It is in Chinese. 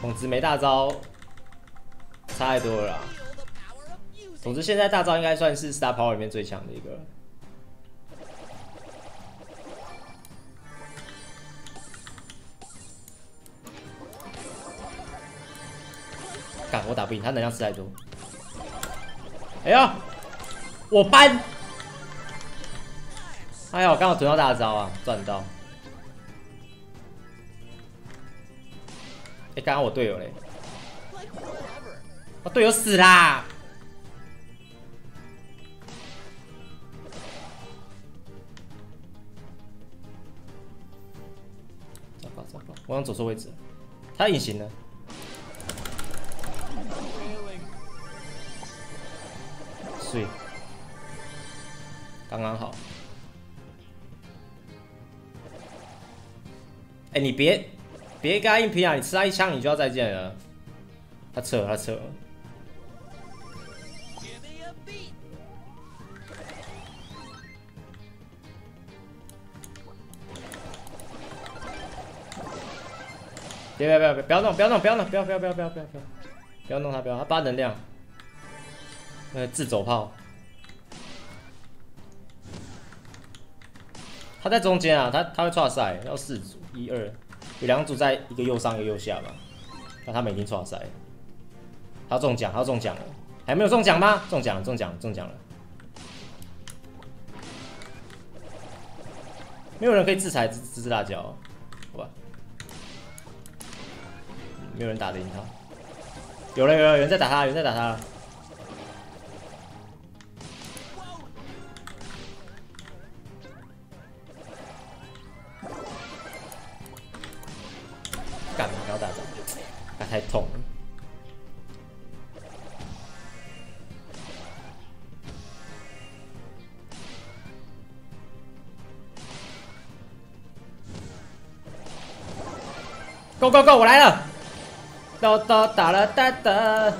总之没大招，差太多了啦。总之现在大招应该算是 Star Power 里面最强的一个。干，我打不赢他，能量吃太多。哎呀，我搬！哎呀，我刚好囤到大招啊，赚到！刚刚我队友嘞，我队友死啦！糟糕糟糕，我想走错位置，他隐形了。碎，刚刚好。哎，你别别跟他硬拼啊！你吃他一枪，你就要再见了。他撤，他撤。别别别别不要弄不要弄不要弄不要不要不要不要不要不要不要弄他不要他八能量。呃，自走炮，他在中间啊，他他会抓赛，要四组，一二，有两组在一个右上一个右下吧，那他们已经抓赛，他中奖，他中奖了，还没有中奖吗？中奖，中奖，中奖了，没有人可以制裁芝芝辣椒，好吧，没有人打得赢他，有了有了，有人在打他，有人在打他。干，嘛要打仗，打太痛了。Go go go，我来了！哒哒哒了哒哒。